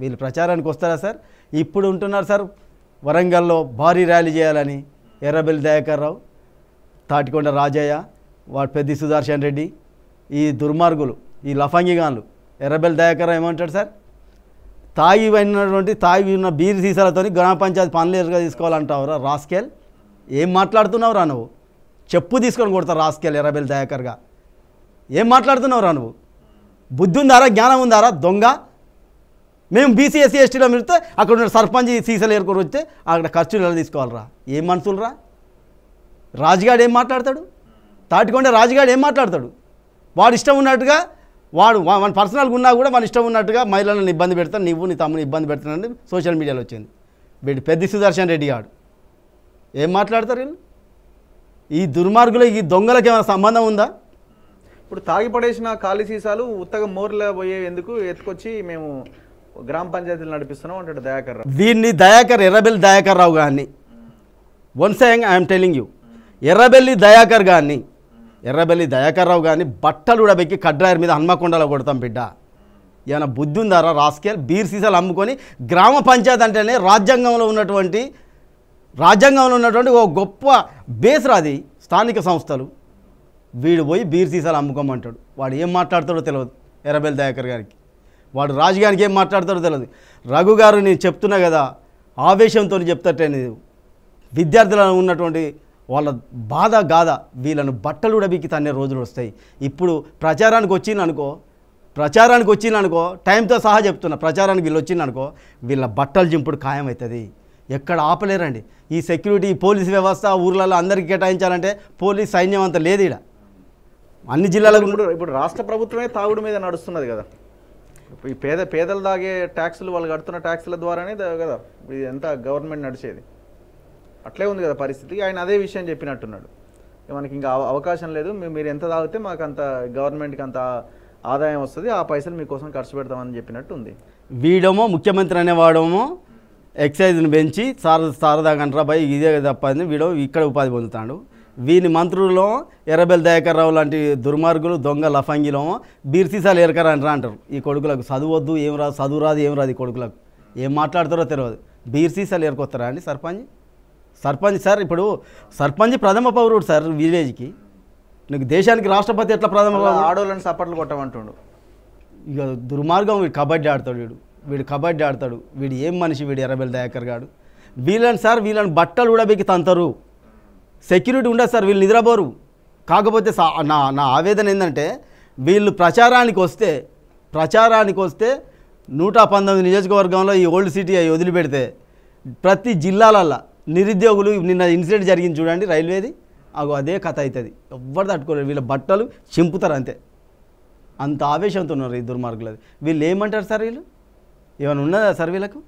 వీళ్ళు ప్రచారానికి వస్తారా సార్? ఇప్పుడు ఉంటున్నారు సార్ వరంగల్లో భారీ ర్యాలీ చేయాలని ఎర్రబెల్లి దయాకర్ రావు తాటికొండ రాజయ్య వాడు పెద్ది సుదర్శన్ రెడ్డి ఈ దుర్మార్గులు ఈ లఫంగిగాన్లు. ఎర్రబెల్లి దయాకర్ రావు ఏమంటాడు సార్? తాగి అయినటువంటి తాగి ఉన్న బీర్ సీసాలతోని గ్రామ పంచాయతీ పనులేరుగా తీసుకోవాలంటావురా రాస్కేల్? ఏం మాట్లాడుతున్నావురా నువ్వు? చెప్పు తీసుకొని కొడతావు రాస్కేల్ ఎర్రబెల్లి దయాకర్గా. ఏం మాట్లాడుతున్నావురా నువ్వు? బుద్ధి ఉందారా జ్ఞానం ఉందారా దొంగ? మేము బీసీ ఎస్సీ ఎస్టీలో మిడితే అక్కడ ఉన్న సర్పంచ్ సీసాలు ఏరుకొని వస్తే అక్కడ ఖర్చులు ఎలా తీసుకోవాలరా ఏం మనుషులరా? రాజుగాడు ఏం మాట్లాడతాడు? తాటికొండ రాజుగాడు ఏం మాట్లాడతాడు? వాడు ఇష్టం ఉన్నట్టుగా వాడు మన పర్సనల్గా ఉన్నా కూడా మన ఇష్టం ఉన్నట్టుగా మహిళలను ఇబ్బంది పెడతాను నువ్వు నీ తమ్ముని ఇబ్బంది పెడతానని సోషల్ మీడియాలో వచ్చింది. వీడు పెద్ద సుదర్శన్ రెడ్డి గాడు. ఏం మాట్లాడతారు వీళ్ళు? ఈ దుర్మార్గులు ఈ దొంగలకు ఏమైనా సంబంధం ఉందా? ఇప్పుడు తాగి పడేసిన ఖాళీ సీసాలు ఉత్తగా మోర్లో పోయే ఎందుకు ఎత్తుకొచ్చి మేము గ్రామ పంచాయతీలు నడిపిస్తున్నాం అంటాడు దయాకర్ రావు. దీన్ని దయాకర్ ఎర్రబెల్లి దయాకర్ రావు గారిని once I'm telling you Errabelli Dayakar గారిని ఎర్రబెల్లి దయాకర్ రావు కానీ బట్టలు ఉడబెక్కి కడ్రాయర్ మీద హన్మకొండలో కొడతాం బిడ్డ. ఏమైనా బుద్ధి ఉందారా రాస్కేల్ బీర్ సీసాలు అమ్ముకొని గ్రామ పంచాయతీ అంటేనే రాజ్యాంగంలో ఉన్నటువంటి రాజ్యాంగంలో ఉన్నటువంటి ఒక గొప్ప బేస్ రాది స్థానిక సంస్థలు. వీడు పోయి బీర్ సీసాలు అమ్ముకోమంటాడు. వాడు ఏం మాట్లాడతాడో తెలియదు ఎర్రబెల్లి దయాకర్ గారికి. వాడు రాజుగారికి ఏం మాట్లాడతాడో తెలియదు రఘు గారు నేను చెప్తున్నా కదా ఆవేశంతో చెప్తట్టేది విద్యార్థులను ఉన్నటువంటి వాళ్ళ బాధ గాథ వీళ్ళను బట్టలు ఉడబికి తన్నే రోజులు వస్తాయి. ఇప్పుడు ప్రచారానికి వచ్చింది అనుకో ప్రచారానికి వచ్చింది అనుకో టైంతో సహా చెప్తున్నా ప్రచారానికి వీళ్ళు వచ్చిందనుకో వీళ్ళ బట్టలు జింపుడు ఖాయమవుతుంది. ఎక్కడ ఆపలేరండి. ఈ సెక్యూరిటీ పోలీస్ వ్యవస్థ ఊర్లలో అందరికీ కేటాయించాలంటే పోలీస్ సైన్యం అంత లేదు ఈడ అన్ని జిల్లాలకు ఇప్పుడు ఇప్పుడు రాష్ట్ర ప్రభుత్వమే తాగుడు మీద నడుస్తున్నది కదా. ఈ పేద పేదలు తాగే ట్యాక్సులు వాళ్ళు కడుతున్న ట్యాక్సుల ద్వారానే కదా ఇది ఎంత గవర్నమెంట్ నడిచేది. అట్లే ఉంది కదా పరిస్థితి. ఆయన అదే విషయం చెప్పినట్టున్నాడు. మనకి ఇంకా అవ- అవకాశం లేదు. మీరు ఎంత తాగితే మాకు అంత గవర్నమెంట్కి అంత ఆదాయం వస్తుంది. ఆ పైసలు మీకోసం ఖర్చు పెడతామని చెప్పినట్టు ఉంది. వీడేమో ముఖ్యమంత్రి అనేవాడేమో ఎక్సైజ్ని పెంచి సార సారదా గంటరాబాయి ఇదే తప్ప అని వీడు ఇక్కడ ఉపాధి పొందుతాడు. వీని మంత్రుల్లో ఎర్రబెల్ దయాకర్ రావు లాంటి దుర్మార్గులు దొంగ లఫంగిలో బీర్ సీసాలు ఎరకరా అంటారా అంటారు. ఈ కొడుకులకు చదువద్దు ఏం రాదు చదువు రాదు ఏం రాదు ఈ కొడుకులకు. ఏం మాట్లాడతారో తెలియదు బీర్ సీసాలు ఏరుకొస్తారా అండి సర్పంచ్? సర్పంచ్ సార్ ఇప్పుడు సర్పంచ్ ప్రథమ పౌరుడు సార్ విలేజ్కి. నీకు దేశానికి రాష్ట్రపతి ఎట్లా ప్రథమ ఆడోళ్ళని సప్పట్లు కొట్టమంటుండు. ఇక దుర్మార్గం వీడు కబడ్డీ ఆడతాడు వీడు. వీడు కబడ్డీ ఆడతాడు. వీడు ఏం మనిషి వీడు ఎర్రబెల్ దయాకర్ గాడు? వీళ్ళని సార్ వీళ్ళని బట్టలు ఉడబెక్కి తంతారు. సెక్యూరిటీ ఉండదు సార్ వీళ్ళు నిద్రపోరు. కాకపోతే సా- నా నా ఆవేదన ఏంటంటే వీళ్ళు ప్రచారానికి వస్తే ప్రచారానికి వస్తే నూట పంతొమ్మిది నియోజకవర్గంలో ఈ ఓల్డ్ సిటీ అవి వదిలిపెడితే ప్రతి జిల్లాలల్లో నిరుద్యోగులు నిన్న ఇన్సిడెంట్ జరిగింది చూడండి రైల్వేది అగో అదే కథ అవుతుంది ఎవ్వరు తట్టుకోలేరు వీళ్ళ బట్టలు చింపుతారు అంతే. అంత ఆవేశంతో ఉన్నారు ఈ దుర్మార్గులది. వీళ్ళు ఏమంటారు సార్ వీళ్ళు? ఏమైనా ఉన్నదా సార్ వీళ్ళకు?